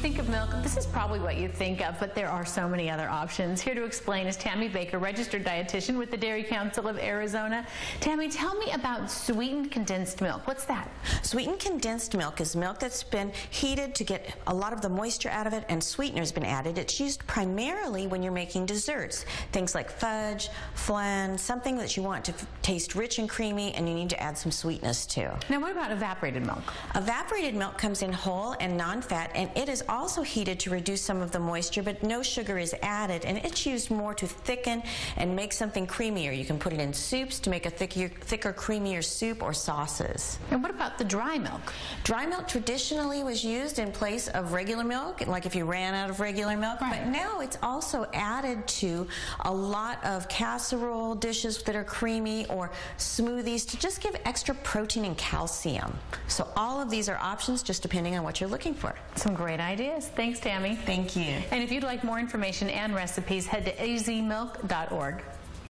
think of milk, this is probably what you think of, but there are so many other options. Here to explain is Tammy Baker, registered dietitian with the Dairy Council of Arizona. Tammy, tell me about sweetened condensed milk. What's that? Sweetened condensed milk is milk that's been heated to get a lot of the moisture out of it and sweetener's been added. It's used primarily when you're making desserts. Things like fudge, flan, something that you want to taste rich and creamy and you need to add some sweetness to. Now what about evaporated milk? Evaporated milk comes in whole and non-fat and it is also heated to reduce some of the moisture but no sugar is added and it's used more to thicken and make something creamier. You can put it in soups to make a thicker, thicker creamier soup or sauces. And what about the dry milk? Dry milk traditionally was used in place of regular milk, like if you ran out of regular milk, right. but now it's also added to a lot of casserole dishes that are creamy or smoothies to just give extra protein and calcium. So all of these are options just depending on what you're looking for. Some great ideas. Thanks, Tammy. Thank you. And if you'd like more information and recipes, head to azmilk.org.